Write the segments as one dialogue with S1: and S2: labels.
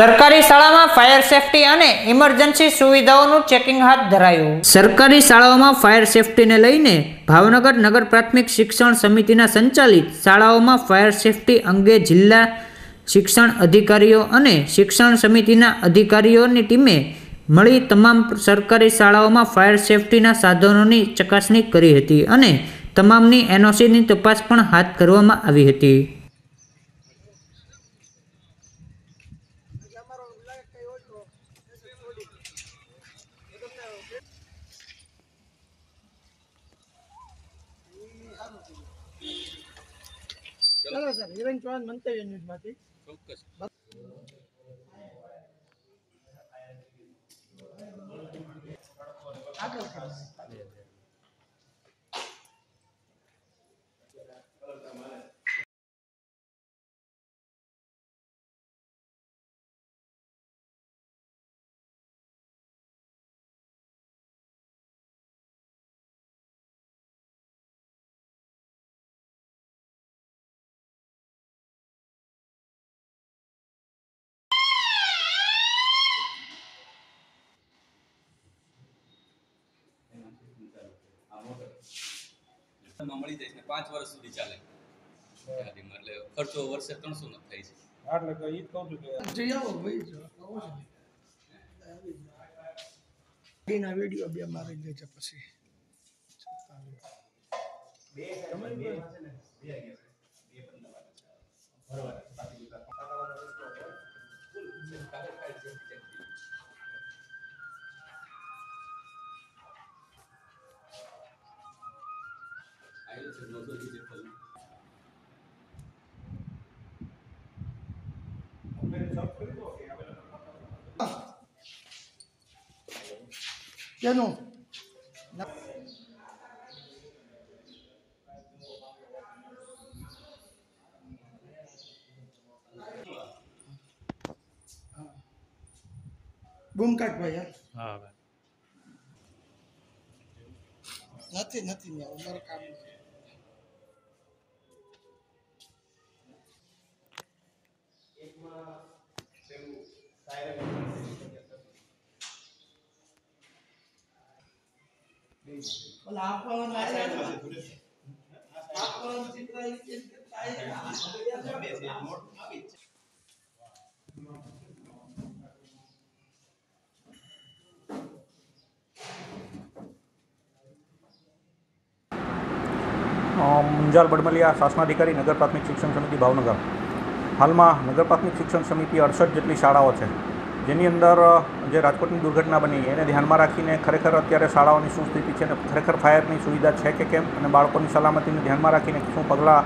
S1: સરકારી શાળામાં fire safety અને ઇમરજન્સી સુવિધાઓનું ચેકિંગ હાથ ધરાયું. સરકારી શાળાઓમાં ફાયર સેફટીને લઈને ભાવનગર નગર પ્રાથમિક શિક્ષણ સમિતિના સંચાલિત શાળાઓમાં ફાયર સેફટી અંગે જિલ્લા શિક્ષણ અધિકારીઓ અને શિક્ષણ સમિતિના અધિકારીઓની ટીમે મળી તમામ સરકારી શાળાઓમાં ફાયર સેફટીના સાધનોની ચકાસણી કરી હતી અને તમામની એનઓસીની તપાસ પણ હાથ ધરવામાં આવી હતી.
S2: ચાલો સર હિરેન ચૌહાણ મંતવ્ય ન્યૂઝમાંથી. આગળ
S3: મળી જાય છે પાંચ વર્ષ સુધી ચાલે એટલે ખર્ચો વર્ષે ત્રણસો નો થાય છે
S4: એટલે તો ઈ જ કહું છું કે
S2: જઈ આવો ભાઈ જો આવો છો. એના વીડિયો બે મારી લેજે પછી
S3: આવેલું
S2: કેનું બૂમ કાઢ ભાઈ હા નથી નથી મેં અમારે કામ નથી. ઓલા આપણો નાયા આપણો ચિત્ર ઈ કે
S4: અ, મુંજાલ બડમલિયા શાસનાધિકારી નગર પ્રાથમિક શિક્ષણ સમિતિ ભાવનગર હાલમાં નગર પ્રાથમિક શિક્ષણ સમિતિ અડસઠ જેટલી શાળાઓ છે. જેની અંદર જે રાજકોટની દુર્ઘટના બની, એને ધ્યાનમાં રાખીને ખરેખર અત્યારે શાળાઓની શું સ્થિતિ છે અને ખરેખર ફાયરની સુવિધા છે કે કેમ? અને બાળકોની સલામતીને ધ્યાનમાં રાખીને શું પગલાં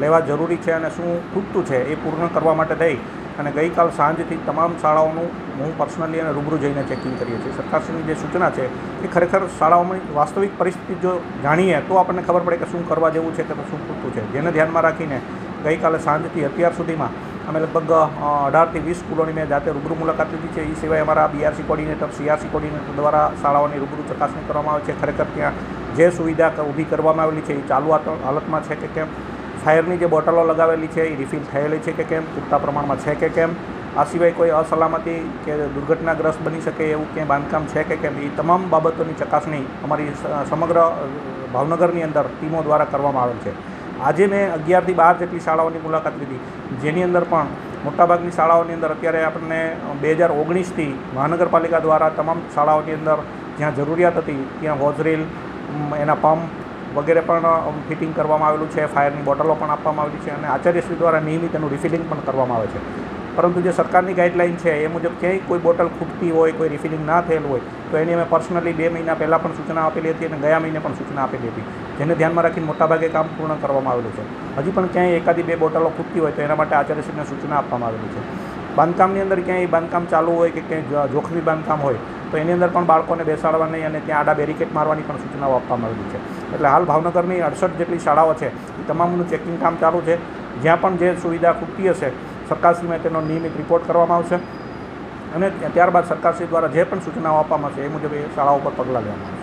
S4: લેવા જરૂરી છે અને શું ખૂટતું છે એ પૂર્ણ કરવા માટે થઈ. અને ગઈકાલ સાંજથી તમામ શાળાઓનું હું પર્સનલી અને રૂબરૂ જઈને ચેકિંગ કરીએ છીએ. સરકારશ્રીની જે સૂચના છે એ ખરેખર શાળાઓની વાસ્તવિક પરિસ્થિતિ જો જાણીએ તો આપણને ખબર પડે કે શું કરવા જેવું છે કે શું ખૂટતું છે. જેને ધ્યાનમાં રાખીને ગઈકાલે સાંજથી અત્યાર સુધીમાં અમે લગભગ અઢારથી વીસ સ્કૂલોની મેં જાતે રૂબરૂ મુલાકાત લીધી છે. એ સિવાય અમારા બીઆરસી કોર્ડિનેટર સીઆરસી કોર્ડિનેટર દ્વારા શાળાઓની રૂબરૂ ચકાસણી કરવામાં આવે છે. ખરેખર ત્યાં જે સુવિધા ઊભી કરવામાં આવેલી છે એ ચાલુ હાલતમાં છે કે કેમ? ફાયરની જે બોટલો લગાવેલી છે એ રિફિલ થયેલી છે કે કેમ? પૂરતા પ્રમાણમાં છે કે કેમ? આ સિવાય કોઈ અસલામતી કે દુર્ઘટનાગ્રસ્ત બની શકે એવું ક્યાંય બાંધકામ છે કે કેમ? એ તમામ બાબતોની ચકાસણી અમારી સમગ્ર ભાવનગરની અંદર ટીમો દ્વારા કરવામાં આવેલ છે. આજે મેં અગિયારથી બાર જેટલી શાળાઓની મુલાકાત લીધી. જેની અંદર પણ મોટાભાગની શાળાઓની અંદર અત્યારે આપણને બે હજાર ઓગણીસથી મહાનગરપાલિકા દ્વારા તમામ શાળાઓની અંદર જ્યાં જરૂરિયાત હતી, ત્યાં હોઝરીલ એના પંપ વગેરે પણ ફિટિંગ કરવામાં આવેલું છે. ફાયરની બોટલો પણ આપવામાં આવેલી છે અને આચાર્યશ્રી દ્વારા નિયમિત એનું રિફિલિંગ પણ કરવામાં આવે છે. પરંતુ જે સરકારની ગાઈડલાઇન છે, એ મુજબ ક્યાંય કોઈ બોટલ ખૂટતી હોય, કોઈ રિફિલિંગ ના થયેલ હોય, તો એની અમે પર્સનલી બે મહિના પહેલાં પણ સૂચના આપેલી હતી અને ગયા મહિને પણ સૂચના આપેલી હતી. જેને ધ્યાનમાં રાખીને મોટાભાગે કામ પૂર્ણ કરવામાં આવેલું છે. હજી પણ ક્યાંય એકાદી બે બોટલો ખૂટતી હોય તો એના માટે આચાર્યશ્રીને સૂચના આપવામાં આવેલી છે. બાંધકામની અંદર ક્યાંય બાંધકામ ચાલુ હોય કે ક્યાંય જોખમી બાંધકામ હોય, તો એની અંદર પણ બાળકોને બેસાડવાની અને ત્યાં આડા બેરિકેટ મારવાની પણ સૂચનાઓ આપવામાં આવેલી છે. એટલે હાલ ભાવનગરની અડસઠ જેટલી શાળાઓ છે, એ તમામનું ચેકિંગ કામ ચાલુ છે. જ્યાં પણ જે સુવિધા ખૂટતી હશે સરકારશ્રીમાં તેનો નિયમિત રિપોર્ટ કરવામાં આવશે. અને ત્યારબાદ સરકારશ્રી દ્વારા જે પણ સૂચનાઓ આપવામાં આવશે એ મુજબ એ શાળાઓ પર પગલાં લેવામાં આવશે.